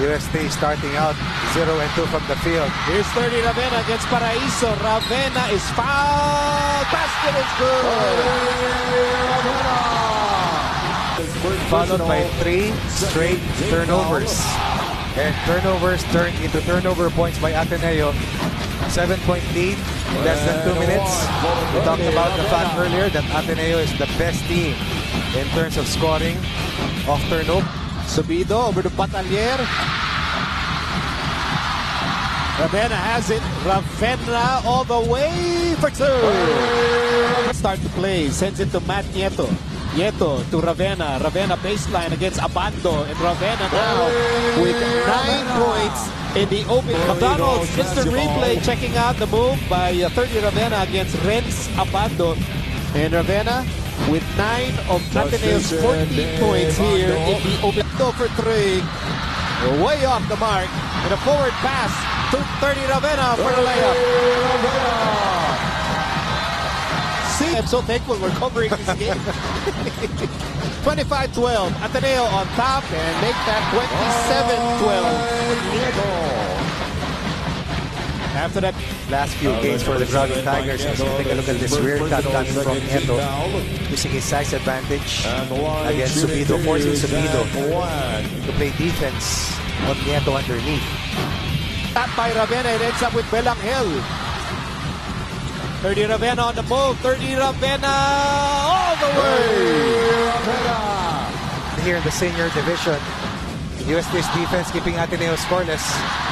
UST starting out 0 and 2 from the field. Here's Thirdy Ravena against Paraiso. Ravena is fouled. Basket is good. Followed by three straight turnovers. And turnovers turned into turnover points by Ateneo. Seven-point lead in less than two minutes. We talked about the fact earlier that Ateneo is the best team in terms of scoring off turnover. Subido over to Patalier. Ravena has it. Ravena all the way for two. Start to play. Sends it to Matt Nieto. Nieto to Ravena. Ravena baseline against Abando. And Ravena now with nine points in the open. McDonald's instant replay checking out the move by uh, Thirdy Ravena against Renz Abando. And Ravena with nine of Ateneo's 14 points here in the open. For three. Way off the mark. And a forward pass to Thirdy Ravena for the layup. See, I'm so thankful we're covering this game. 25-12. Ateneo on top and make that 27-12. After that, Last few games for the Growling Tigers. As you take a look at this rear cut coming from Nieto. Using his size advantage against Subido. Forcing Subido to play defense on Nieto underneath. Tap by Ravena. It ends up with Belangel. Thirdy Ravena on the move. Thirdy Ravena uh, all the way. Here in the senior division, UST's defense keeping Ateneo scoreless.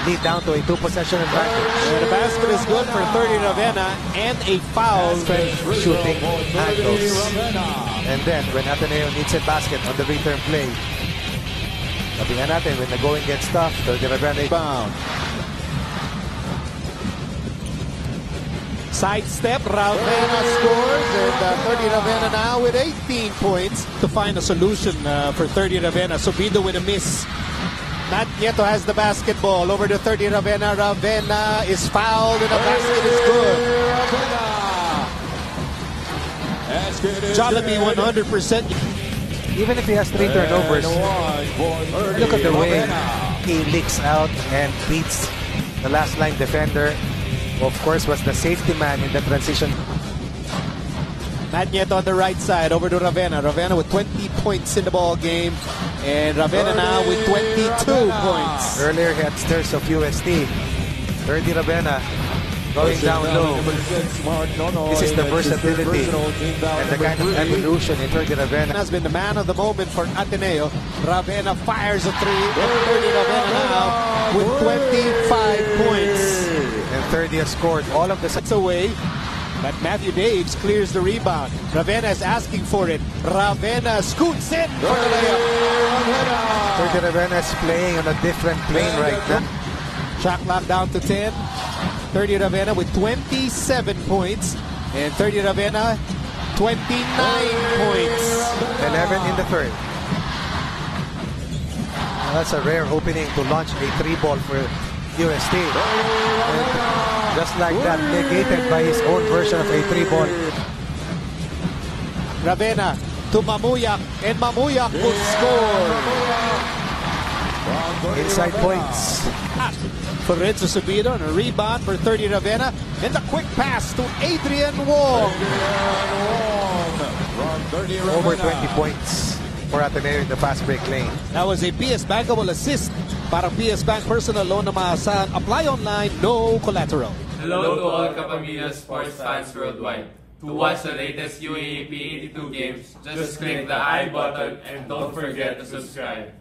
Lead down to a two-possession advantage. And the basket is good for Thirdy Ravena and a foul. Shooting angles. And then when Ateneo needs a basket on the return play, Sabihan natin, when the going gets tough, Thirdy Ravena Bound. Sidestep, Ravena scores, and uh, Thirdy Ravena now with 18 points to find a solution uh, for Thirdy Ravena. Subido with a miss. Matt Nieto has the basketball over to Thirdy Ravenna. Ravena is fouled and the basket is good. Jollibee 100%. Even if he has three turnovers, look at the way he leaks out and beats the last line defender. Of course, was the safety man in the transition. Matt Nieto on the right side over to Ravena. Ravena with 20 points in the ball game. And Ravena now with 22 points. Earlier, he had stirs of UST. Thirdy Ravena going down low. This is the versatility and the kind of evolution in Thirdy Ravena. Has been the man of the moment for Ateneo. Ravena fires a three. And Thirdy Ravena now with 25 points. And Thirdy has scored all of the sets away. But Matthew Daves clears the rebound. Ravena is asking for it. Ravena scoots in for the layup. Thirdy Ravena is playing on a different plane right now. Shot clock down to 10. Thirdy Ravena with 27 points. And Thirdy Ravena, 29 points. 11 in the third. That's a rare opening to launch a three ball for UST. And just like that, negated by his own version of a three ball. Ravena to Mamuyac. And Mamuyac will score. Inside points. For Renzo Subido and a rebound for Thirdy Ravena. And a quick pass to Adrian Wong. Over 20 points for Ateneo in the fast break lane. That was a PS Bankable assist para PS Bank personal loan na maasahan. Apply online, no collateral. Hello to all Kapamilya sports fans worldwide. To watch the latest UAAP 82 games, just click the I button and don't forget to subscribe.